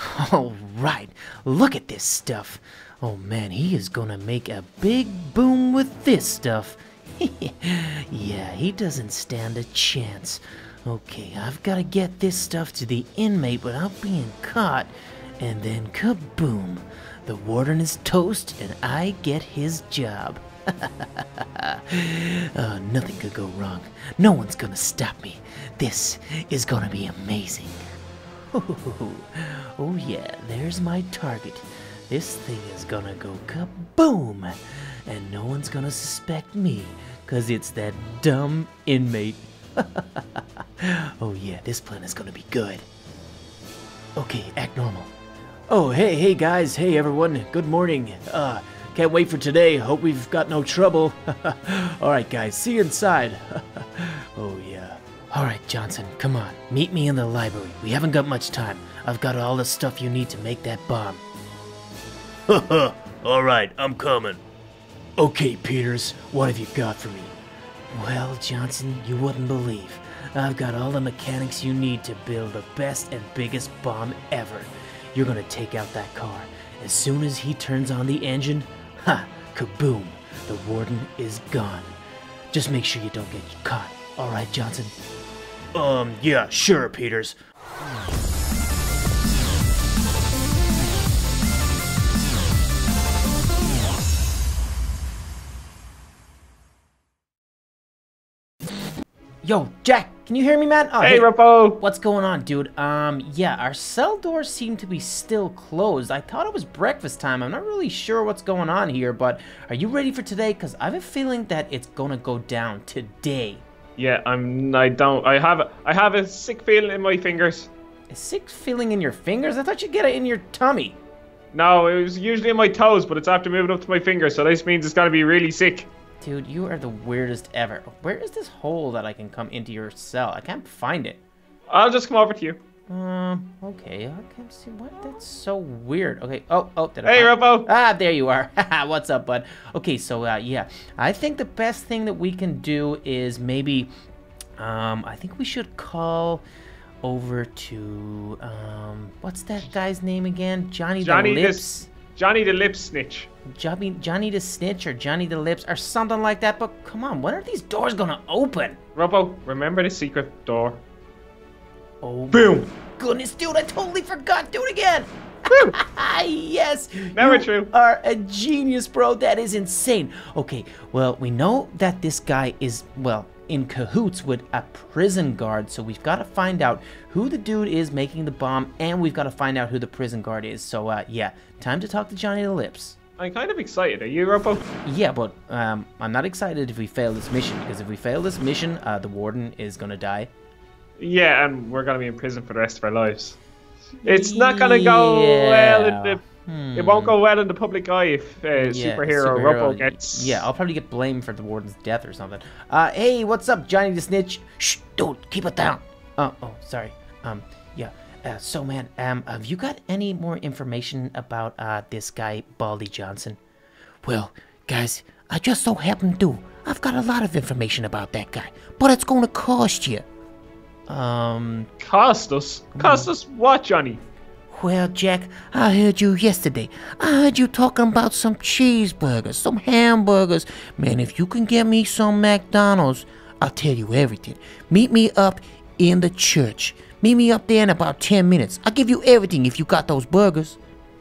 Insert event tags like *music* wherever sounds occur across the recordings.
*laughs* All right, look at this stuff. Oh man, he is gonna make a big boom with this stuff. *laughs* yeah, he doesn't stand a chance. Okay, I've gotta get this stuff to the inmate without being caught. And then kaboom! The warden is toast and I get his job. *laughs* uh, nothing could go wrong. No one's gonna stop me. This is gonna be amazing. Oh yeah, there's my target. This thing is gonna go kaboom! And no one's gonna suspect me, cause it's that dumb inmate. *laughs* oh yeah, this plan is gonna be good. Okay, act normal. Oh, hey, hey guys, hey everyone, good morning. Uh, can't wait for today. Hope we've got no trouble. *laughs* Alright, guys, see you inside. *laughs* oh, yeah. Alright, Johnson, come on. Meet me in the library. We haven't got much time. I've got all the stuff you need to make that bomb. *laughs* Alright, I'm coming. Okay, Peters, what have you got for me? Well, Johnson, you wouldn't believe. I've got all the mechanics you need to build the best and biggest bomb ever. You're gonna take out that car. As soon as he turns on the engine, ha, kaboom, the warden is gone. Just make sure you don't get caught. All right, Johnson? Um, yeah, sure, Peters. Yo, Jack, can you hear me, man? Oh, hey, Ruffo. What's going on, dude? Um, yeah, our cell doors seem to be still closed. I thought it was breakfast time. I'm not really sure what's going on here, but are you ready for today? Because I have a feeling that it's gonna go down today. Yeah, I'm. I don't. I have. I have a sick feeling in my fingers. A sick feeling in your fingers? I thought you'd get it in your tummy. No, it was usually in my toes, but it's after moving up to my fingers, so this means it's gonna be really sick. Dude, you are the weirdest ever. Where is this hole that I can come into your cell? I can't find it. I'll just come over to you. Um, okay, I can't see what. That's so weird. Okay, oh, oh, did I Hey, Ropo! Ah, there you are. *laughs* What's up, bud? Okay, so, uh, yeah, I think the best thing that we can do is maybe, um, I think we should call over to, um, what's that guy's name again? Johnny, Johnny the the Lips? Johnny the Lips snitch. Johnny, Johnny the Snitch or Johnny the Lips or something like that. But come on, when are these doors gonna open? Ropo, remember the secret door? Oh, Boom. goodness, dude, I totally forgot. Do it again. *laughs* Yes. Never you true. are a genius, bro. That is insane. Okay, well, we know that this guy is, well, in cahoots with a prison guard, so we've got to find out who the dude is making the bomb, and we've got to find out who the prison guard is. So, uh, yeah, time to talk to Johnny the Lips. I'm kind of excited. Are you, Ruffo? Yeah, but um, I'm not excited if we fail this mission, because if we fail this mission, uh, the warden is gonna die. Yeah, and we're gonna be in prison for the rest of our lives. It's not gonna go well in the. It won't go well in the public eye if uh, Hmm. Yeah, superhero, Ruffo gets. Yeah, I'll probably get blamed for the warden's death or something. Uh, hey, what's up, Johnny the Snitch? Shh, dude, keep it down. Oh, oh, sorry. Um, yeah. Uh, so, man, um, have you got any more information about uh this guy, Baldy Johnson? Well, guys, I just so happen to. I've got a lot of information about that guy, but it's going to cost you. Um, Cost us. Cost us what, Johnny? Well, Jack, I heard you yesterday. I heard you talking about some cheeseburgers, some hamburgers. Man, if you can get me some McDonald's, I'll tell you everything. Meet me up in the church. Meet me up there in about 10 minutes. I'll give you everything if you got those burgers.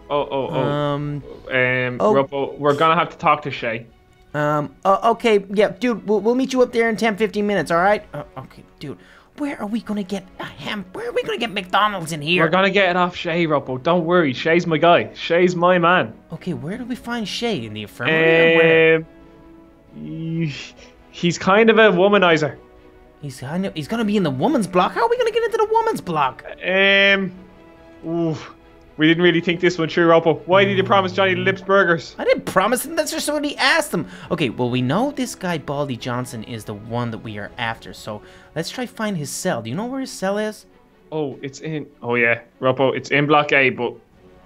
Oh, oh, oh. Um, Um, oh. Ruffo, we're gonna have to talk to Shay. um, uh, okay, yeah, dude, we'll, we'll meet you up there in 10, 15 minutes, all right? Uh, okay, dude, where are we gonna get a ham? Where are we gonna get McDonald's in here? We're gonna get it off Shay, Ruffo. Don't worry. Shay's my guy. Shay's my man. Okay, where do we find Shay? In the infirmary? Um, he- he's kind of a womanizer. He's kind of, he's gonna be in the woman's block. How are we gonna get into the woman's block? Um, oof. We didn't really think this one through, Ruffo. Why did you promise Johnny the Lips burgers? I didn't promise him. That's just what he asked him. Okay, well we know this guy Baldy Johnson is the one that we are after. So let's try find his cell. Do you know where his cell is? Oh, it's in. Oh yeah, Ruffo. It's in Block A, but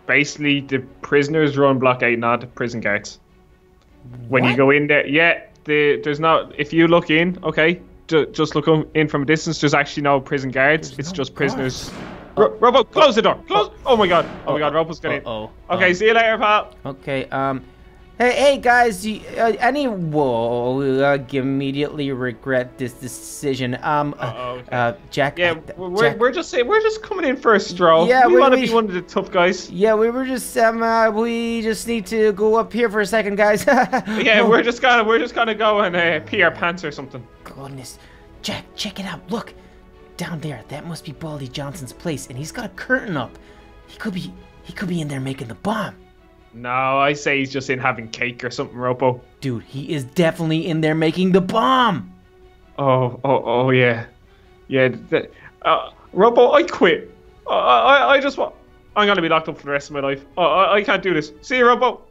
basically the prisoners run Block A, not the prison guards. When you go in there, yeah, the there's not. If you look in, okay, ju- just look in from a distance. There's actually no prison guards. There's it's no just prisoners. Ro- Ropo, close the door. Close. Oh my god. Oh my god. Ropo's gonna. Uh-oh. Okay, Uh. see you later, pal. Okay, um, hey, hey guys, you, uh, any, whoa, uh, immediately regret this decision. Um, uh, Uh-oh, okay. uh, Jack. Yeah, we're, Jack- we're just saying we're just coming in for a stroll. Yeah, we we- want to be one of the tough guys. Yeah, we were just um, uh, we just need to go up here for a second, guys. *laughs* Yeah, Oh, we're just gonna we're just gonna go and uh, pee our pants or something. goodness, Jack, check it out. Look, down there. That must be Baldy Johnson's place, and he's got a curtain up. He could be, he could be in there making the bomb. No, I say he's just in having cake or something, Ropo. Dude, he is definitely in there making the bomb. Oh, oh, oh, yeah, yeah. th- uh, Ropo, I quit. I, I, I just want. I'm gonna be locked up for the rest of my life. Oh, I, I can't do this. See you, Ropo.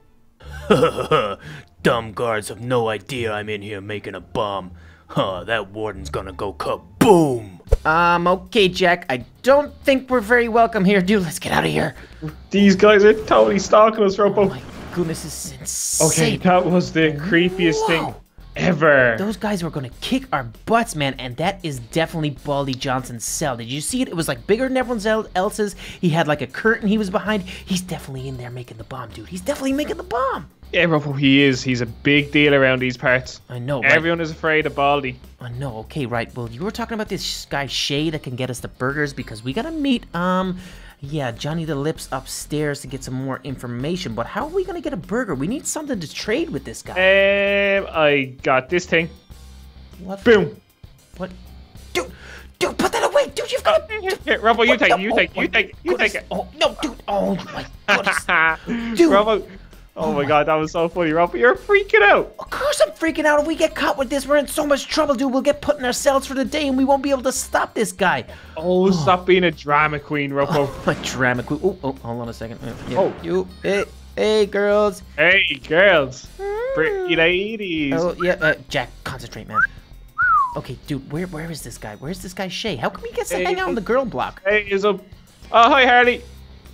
*laughs* Dumb guards have no idea I'm in here making a bomb. Huh, that warden's gonna go kaboom! Um, okay, Jack. I don't think we're very welcome here, dude. Let's get out of here. These guys are totally stalking us, Ropo. Oh my goodness, this is insane. okay, that was the creepiest thing Whoa. Ever. Those guys were gonna kick our butts, man, and that is definitely Baldy Johnson's cell. Did you see it? It was like bigger than everyone else's. He had like a curtain he was behind. He's definitely in there making the bomb, dude. He's definitely making the bomb. Yeah, he is. He's a big deal around these parts. I know, right? Everyone is afraid of Baldy. I know. Okay, right. Well, you were talking about this guy Shay that can get us the burgers because we gotta meet um, yeah, Johnny the Lips upstairs to get some more information. But how are we gonna get a burger? We need something to trade with this guy. Um, I got this thing. what? Boom. What? Dude, dude, put that away, dude. You've got to. *laughs* Here, Ropo, you take it. You oh, take it. You take it. You take it. Oh no, dude. Oh my *laughs* goodness. Dude. Ropo. Oh, Oh my god, that was so funny, Ropo. You're freaking out. Of course I'm freaking out. If we get caught with this, we're in so much trouble, dude. We'll get put in our cells for the day and we won't be able to stop this guy. Oh, stop being a drama queen, Ropo. My *laughs* drama queen. Oh, oh, hold on a second. Uh, yeah, Oh. You. Hey, hey, girls. Hey, girls. Pretty ladies. Oh, yeah. Uh, Jack, concentrate, man. Okay, dude, where where is this guy? Where's this guy Shay? How come he gets to Hey, hang out on the girl block? Hey, is up. Oh, hi, Harley.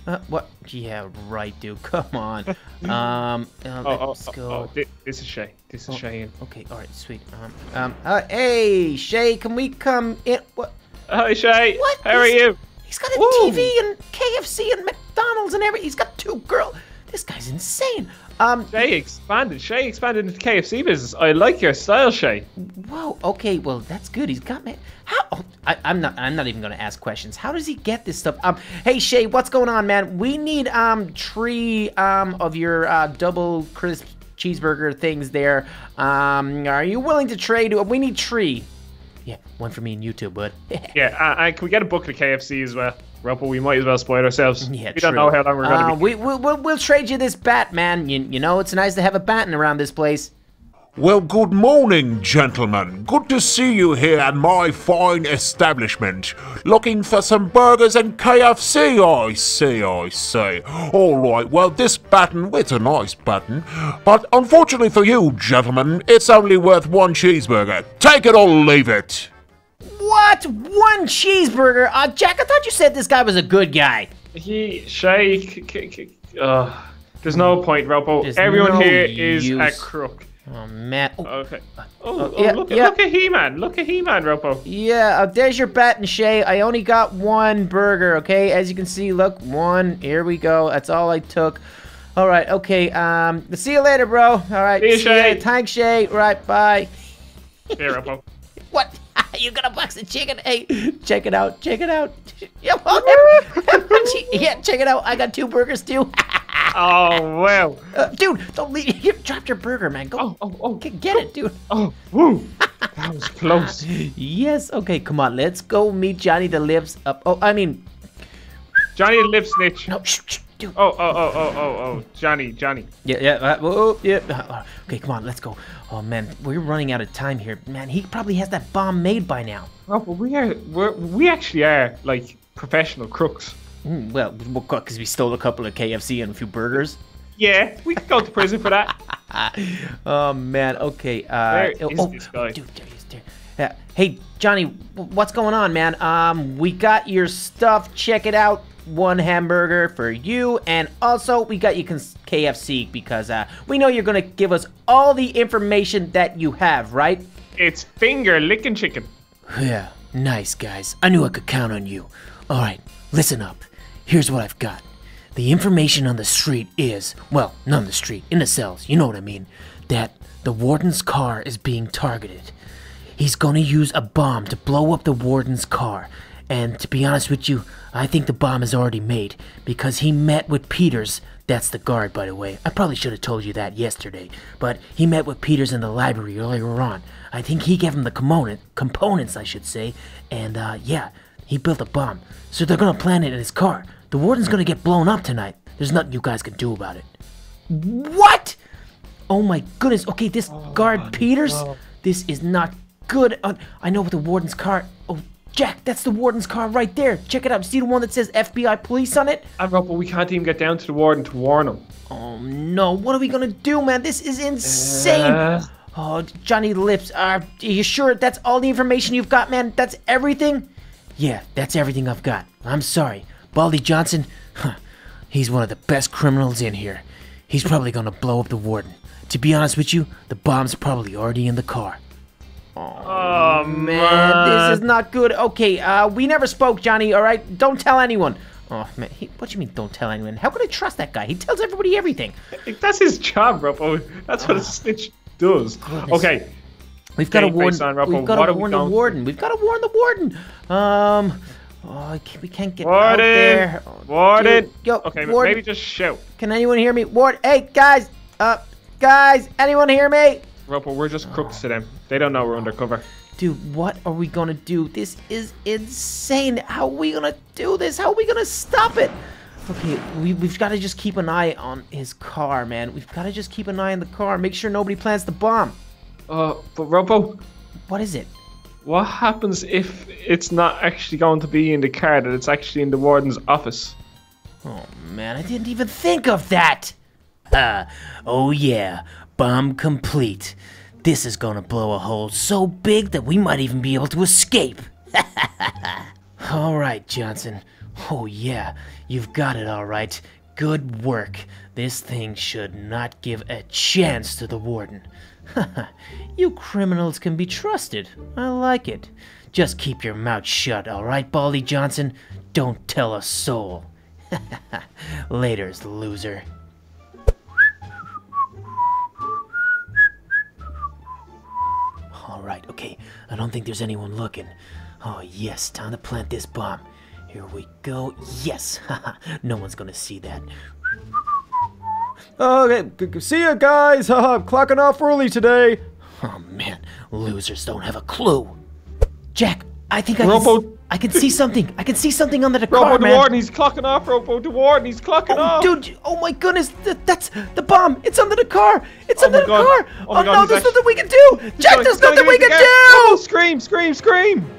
Uh, what? Yeah, right, dude. *laughs* Come on. Um, uh, Oh, oh, let's oh, go. oh, thi- this is Shay. This is Oh. Shay. Okay, all right, sweet. Um, um, uh, hey, Shay, can we come in? What? Hi, Shay. What? How are you? He's got a Woo. TV and KFC and McDonald's and everything. He's got two girl. This guy's insane. Um, Shay expanded. Shay expanded into KFC business. I like your style, Shay. whoa. Okay, well that's good. He's got me. How? Oh, I, I'm not. I'm not even gonna ask questions. How does he get this stuff? Um, hey Shay, what's going on, man? We need um three um of your uh, double crisp cheeseburger things there. Um, are you willing to trade? We need three. Yeah, one for me and you too, bud. *laughs* Yeah, uh, can we get a book of KFC as well? Ropo, we might as well spoil ourselves. Yeah, we don't know how long we're going to Uh, be. we, we'll, we'll, we'll trade you this bat, man. You, you know, it's nice to have a baton around this place. Well, good morning, gentlemen. Good to see you here at my fine establishment. Looking for some burgers and KFC, I see, I see. Alright, well, this baton, it's a nice baton. But unfortunately for you, gentlemen, it's only worth one cheeseburger. Take it or leave it. What? One cheeseburger? Uh, Jack, I thought you said this guy was a good guy. He, Shay, uh, there's no point, Ropo. There's Everyone no here is a crook. Oh, man. Oh, Okay. Oh, oh, oh, yeah, look, yeah. look at He-Man. Look at He-Man, Ropo. yeah, uh, there's your baton, Shay. I only got one burger, okay? As you can see, look, one. Here we go. That's all I took. All right, okay. Um, see you later, bro. All right. See you, Shay. ya. Thanks, Shay. Right, bye. Here, Ropo. *laughs* What? *laughs* you got a box of chicken? Hey, check it out. Check it out. *laughs* Yeah, yeah, check it out. I got two burgers too. Oh, wow. Uh, dude, don't leave. You dropped your burger, man. Go. Oh, oh, oh. Get, get it, dude. Oh, woo. That was close. *laughs* Yes. Okay. Come on. Let's go meet Johnny the Lips up. Oh, I mean, Johnny the Lip Snitch. no, shh, shh, dude. Oh, oh, oh, oh, oh, oh. Johnny, Johnny. Yeah, yeah. Uh, whoa, yeah. Uh, okay, come on. Let's go. Oh man, we're running out of time here. Man, he probably has that bomb made by now. Ropo, we are, we're, we actually are, like, professional crooks. Mm, well, because we stole a couple of KFC and a few burgers. Yeah, we could go to prison for that. *laughs* Oh man. Okay. Uh, Where oh, oh, this guy? Dude, there he is. There. Yeah. Hey, Johnny, what's going on, man? Um, we got your stuff. Check it out. One hamburger for you, and also we got you KFC because uh, we know you're gonna give us all the information that you have, right? It's finger licking chicken. Yeah. Nice guys. I knew I could count on you. All right. Listen up. Here's what I've got. The information on the street is, well, not on the street, in the cells, you know what I mean, that the warden's car is being targeted. He's gonna use a bomb to blow up the warden's car. And to be honest with you, I think the bomb is already made because he met with Peters. That's the guard, by the way. I probably should have told you that yesterday, but he met with Peters in the library earlier on. I think he gave him the component, components, I should say, and uh, yeah, he built a bomb. So they're gonna plant it in his car. The warden's gonna get blown up tonight. There's nothing you guys can do about it. What? Oh my goodness. Okay, this guard Peters, this is not good. Uh, I know what the warden's car. Oh, Jack, that's the warden's car right there. Check it out. See the one that says FBI police on it? I And but we can't even get down to the warden to warn him. Oh no, what are we gonna do, man? This is insane. Uh, Oh, Johnny Lips, are you sure that's all the information you've got, man? That's everything? Yeah, that's everything I've got. I'm sorry. Baldy Johnson, huh, he's one of the best criminals in here. He's probably gonna blow up the warden. To be honest with you, the bomb's probably already in the car. oh Man, this is not good. Okay, uh, we never spoke, Johnny, alright? Don't tell anyone. Oh, man, he, what do you mean, don't tell anyone? How can I trust that guy? He tells everybody everything. That's his job, bro. That's what a snitch does. Okay, We've got to warn. We've got to warn the warden. We've got to warn the warden. Um, oh, we can't get out there. Oh, warden. dude. Yo, okay, warden. maybe just shout. Can anyone hear me? Ward. Hey, guys. Uh, guys. Anyone hear me? Ropo, we're just crooks to them. They don't know we're undercover. Dude, what are we gonna do? This is insane. How are we gonna do this? How are we gonna stop it? Okay, we, we've got to just keep an eye on his car, man. We've got to just keep an eye on the car. Make sure nobody plants the bomb. Uh, but Ropo, What is it? what happens if it's not actually going to be in the car, that it's actually in the warden's office? Oh man, I didn't even think of that. Uh, oh yeah, bomb complete. This is gonna blow a hole so big that we might even be able to escape. *laughs* all right, Johnson. Oh yeah, you've got it all right. Good work. This thing should not give a chance to the warden. *laughs* you criminals can be trusted. I like it. Just keep your mouth shut, all right, Baldy Johnson? Don't tell a soul. *laughs* Laters, loser. All right, okay. I don't think there's anyone looking. Oh, yes, time to plant this bomb. Here we go. Yes, *laughs* no one's gonna see that. Okay, g- g- see ya, guys. *laughs* Haha, I'm clocking off early today. Oh man, losers don't have a clue. Jack, I think I Ropo- can. s- I can see something. I can see something under the Ropo, car, the man. warden, he's clocking off, Ropo. The warden, he's clocking Oh, off. dude! Oh my goodness! Th- that's the bomb! It's under the car! It's Oh under the God. car! Oh my oh, God, no! There's actually- nothing we can do! He's Jack, gonna- there's nothing we can do! Oh, scream, scream, scream.